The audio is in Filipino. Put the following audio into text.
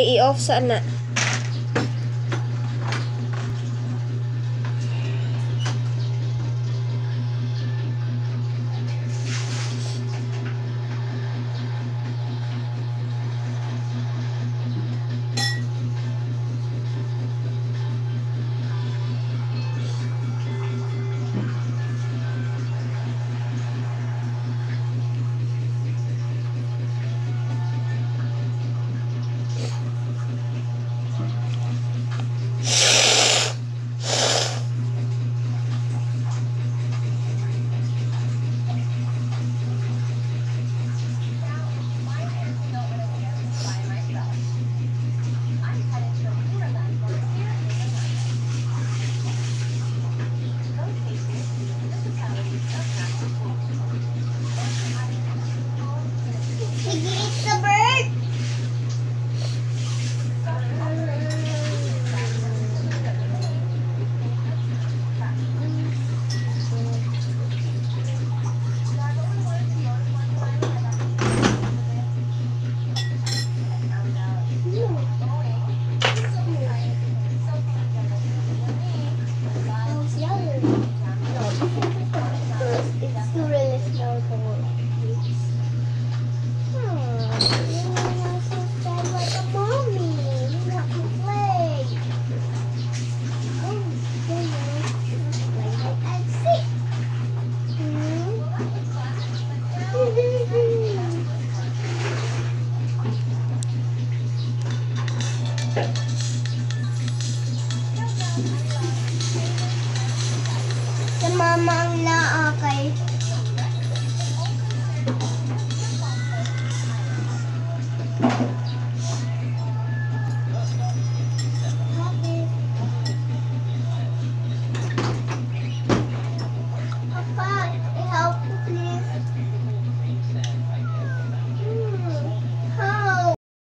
ay i-off sana.